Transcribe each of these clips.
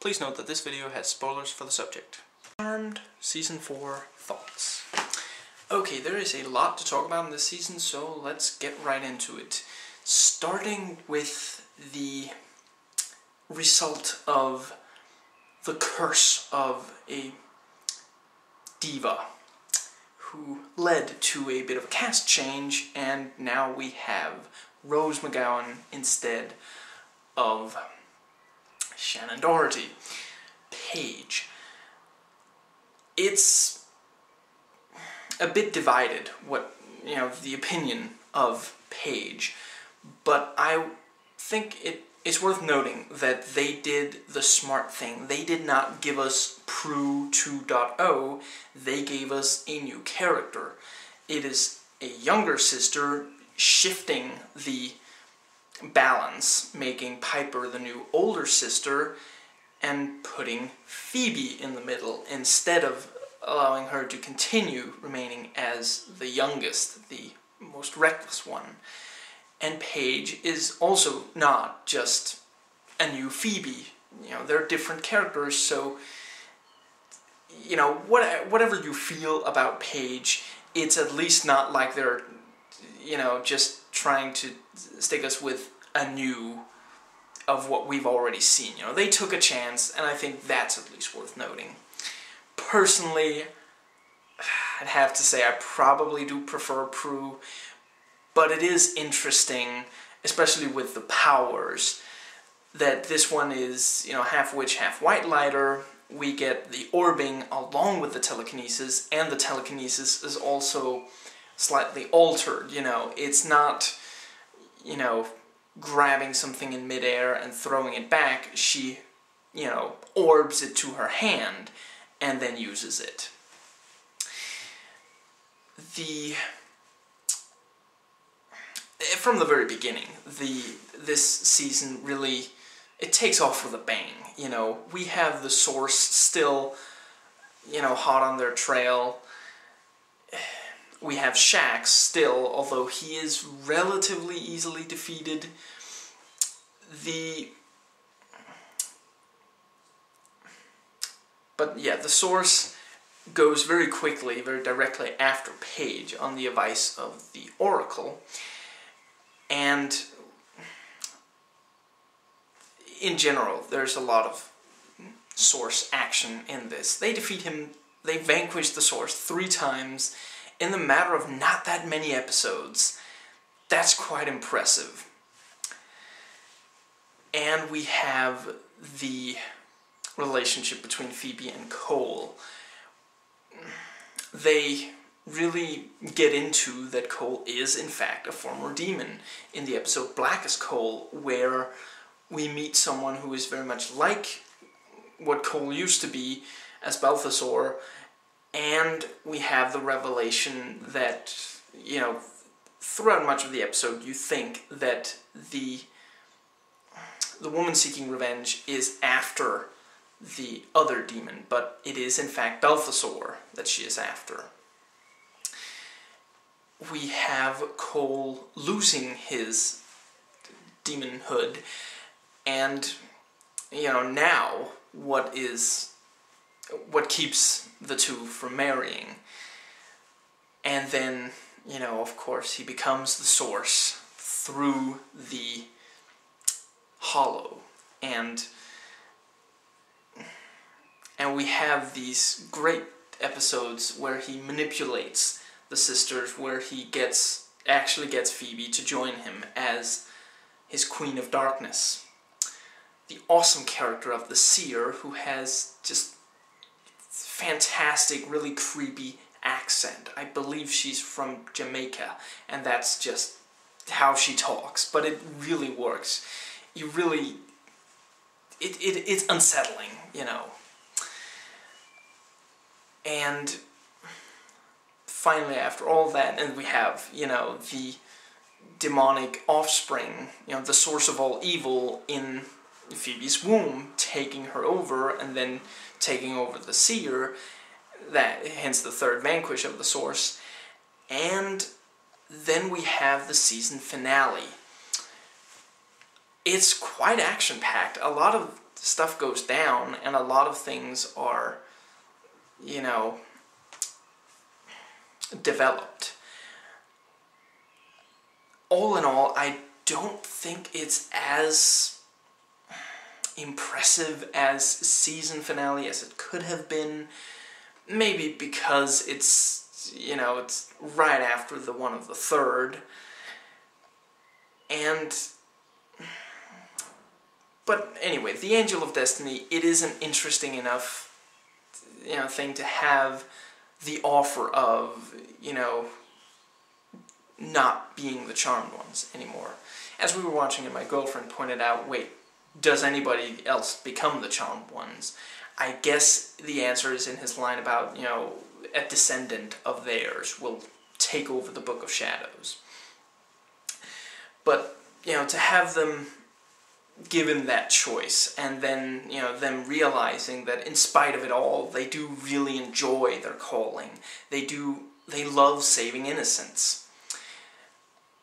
Please note that this video has spoilers for the subject. Charmed Season 4 Thoughts. Okay, there is a lot to talk about in this season, so let's get right into it. Starting with the result of the curse of a diva who led to a bit of a cast change, and now we have Rose McGowan instead of Shannen Doherty. Paige. It's a bit divided, what, you know, the opinion of Paige, but I think it it's worth noting that they did the smart thing. They did not give us Prue 2.0, they gave us a new character. It is a younger sister shifting the balance, making Piper the new older sister, and putting Phoebe in the middle instead of allowing her to continue remaining as the youngest, the most reckless one. And Paige is also not just a new Phoebe. You know, they're different characters, so you know, what, whatever you feel about Paige, it's at least not like they're, you know, just trying to stick us with a new of what we've already seen. You know, they took a chance, and I think that's at least worth noting. Personally, I'd have to say I probably do prefer Prue but it is interesting, especially with the powers, that this one is, you know, half witch, half white lighter. We get the orbing along with the telekinesis, and the telekinesis is also slightly altered, you know. It's not, you know, grabbing something in midair and throwing it back. She, you know, orbs it to her hand and then uses it. The eh, from the very beginning, the this season really it takes off with a bang. You know, we have the source still, you know, hot on their trail. We have Shax still, although he is relatively easily defeated. The but yeah, the source goes very quickly, very directly after Paige on the advice of the Oracle. And in general, there's a lot of Source action in this. They defeat him, they vanquish the Source three times in the matter of not that many episodes. That's quite impressive. And we have the relationship between Phoebe and Cole. They really get into that Cole is in fact a former demon in the episode Black as Cole, where we meet someone who is very much like what Cole used to be as Belthazor, and we have the revelation that, you know, throughout much of the episode you think that the the woman seeking revenge is after the other demon, but it is in fact Belthazor that she is after. We have Cole losing his demonhood, and you know now what is what keeps the two from marrying, and then you know of course he becomes the source through the hollow and and we have these great episodes where he manipulates the sisters where he gets actually gets Phoebe to join him as his Queen of Darkness. The awesome character of the Seer who has just fantastic, really creepy accent. I believe she's from Jamaica and that's just how she talks, but it really works. You really it, it it's unsettling, you know. And finally, after all that, and we have, you know, the demonic offspring, you know, the source of all evil in Phoebe's womb, taking her over and then taking over the seer, that hence the third vanquish of the source. And then we have the season finale. It's quite action-packed. A lot of stuff goes down and a lot of things are, you know, developed. All in all, I don't think it's as impressive as season finale as it could have been. Maybe because it's, you know, it's right after the one of the third. And but anyway, the Angel of Destiny, it is an interesting enough you know thing to have the offer of, you know, not being the charmed ones anymore. As we were watching it, my girlfriend pointed out, wait, does anybody else become the charmed ones? I guess the answer is in his line about, you know, a descendant of theirs will take over the Book of Shadows. But, you know, to have them given that choice and then, you know, them realizing that in spite of it all, they do really enjoy their calling. They do, they love saving innocents.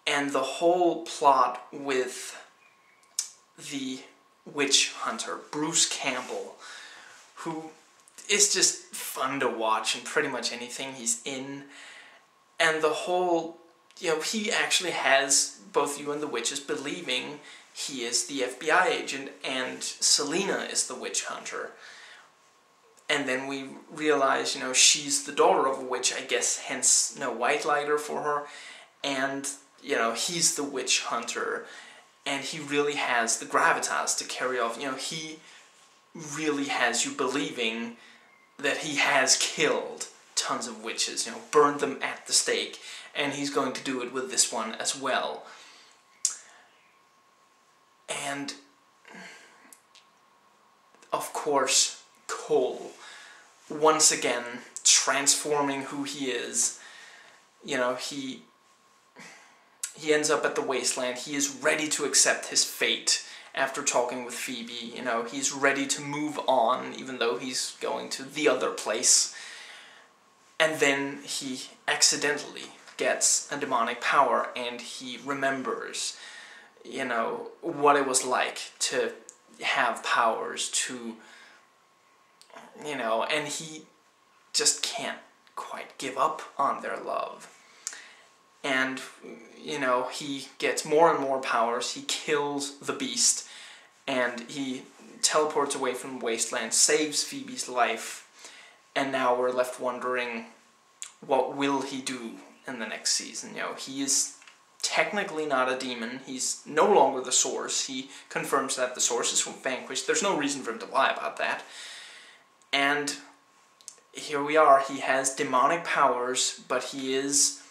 And the whole plot with the witch hunter, Bruce Campbell, who is just fun to watch in pretty much anything he's in. And the whole, you know, he actually has both you and the witches believing he is the FBI agent and Selina is the witch hunter. And then we realize, you know, she's the daughter of a witch, I guess, hence no white lighter for her. And, you know, he's the witch hunter. And he really has the gravitas to carry off. You know, he really has you believing that he has killed tons of witches, you know, burned them at the stake. And he's going to do it with this one as well. And of course, Cole, once again, transforming who he is. You know, he he ends up at the wasteland. He is ready to accept his fate after talking with Phoebe. You know, he's ready to move on, even though he's going to the other place. And then he accidentally gets a demonic power and he remembers you know, what it was like to have powers, to, you know, and he just can't quite give up on their love. And, you know, he gets more and more powers, he kills the beast, and he teleports away from wasteland, saves Phoebe's life, and now we're left wondering what will he do in the next season. You know, he is technically not a demon. He's no longer the source. He confirms that the source is vanquished. There's no reason for him to lie about that. And here we are. He has demonic powers, but he is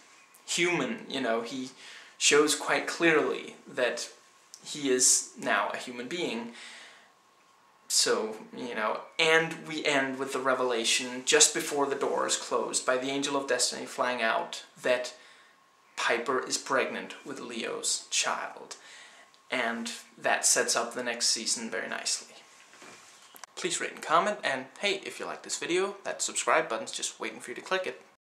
human. You know, he shows quite clearly that he is now a human being. So, you know, and we end with the revelation just before the door is closed by the angel of destiny flying out that Piper is pregnant with Leo's child. And that sets up the next season very nicely. Please rate and comment, and hey, if you like this video, that subscribe button's just waiting for you to click it.